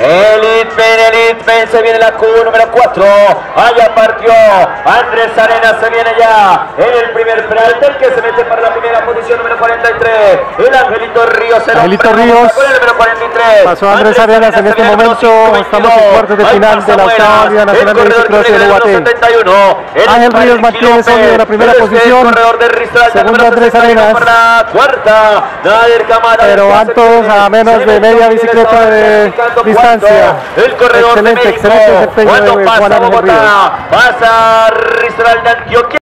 Elitpen, Elitpen, se viene la Q número 4. Allá partió Andrés Arenas, se viene ya en el primer penalti, el que se mete para la primera posición número 43. El Angelito Ríos, el Angelito Ríos. con el número 43. Pasó Andrés Arenas en este momento. número 52. Estamos en cuartos de final de la octava Nacional de Bicicross de viene Guaté. 71. El Ángel Ríos Martínez en la primera posición. Segundo Andrés 61 Arenas. cuarta. Pero van todos a menos de media bicicleta de distancia. El corredor Excelente, de México. excelente desempeño de pasa Juan Ángel Bogotá, pasa Ristal de Antioquia.